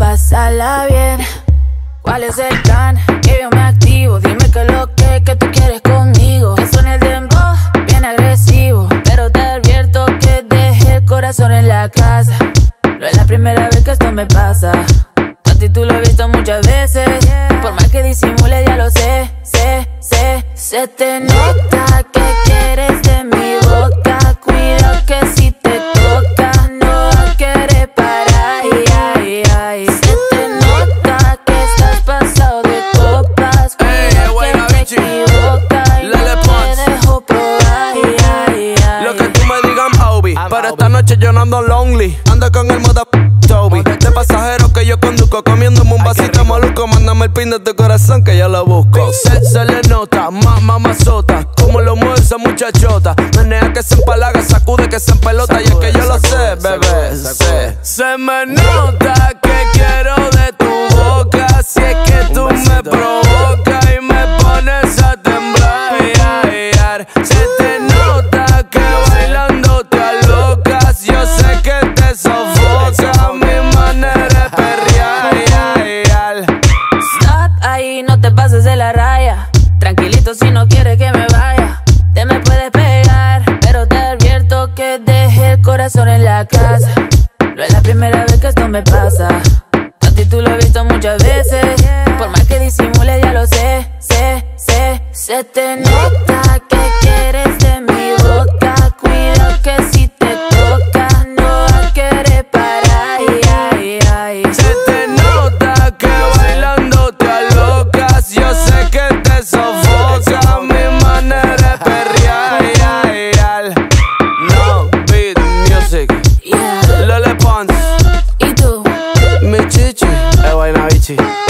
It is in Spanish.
Pásala bien, ¿cuál es el plan? Que yo me activo, dime que lo que, que tú quieres conmigo. Que suene el dembow, bien agresivo, pero te advierto que dejé el corazón en la casa. No es la primera vez que esto me pasa. A ti tú lo he visto muchas veces. Por más que disimule, ya lo sé, sé, sé. Se te nota Pero esta noche yo no ando lonely. Ando con el moda Toby. De pasajero que yo conduzco. Comiéndome un vasito maluco. Mándame el pin de tu corazón que yo lo busco. Se, se le nota, mamá mamazota. Como lo mueve esa muchachota. Menea que se empalaga, sacude que se empelota. y es que yo lo sé, bebé. sé. Se me nota Ahí, no te pases de la raya. Tranquilito si no quieres que me vaya. Te me puedes pegar, pero te advierto que dejé el corazón en la casa. No es la primera vez que esto me pasa. A ti tú lo he visto muchas veces. Por más que disimule, ya lo sé, sé, sé. Se te nota Guilty.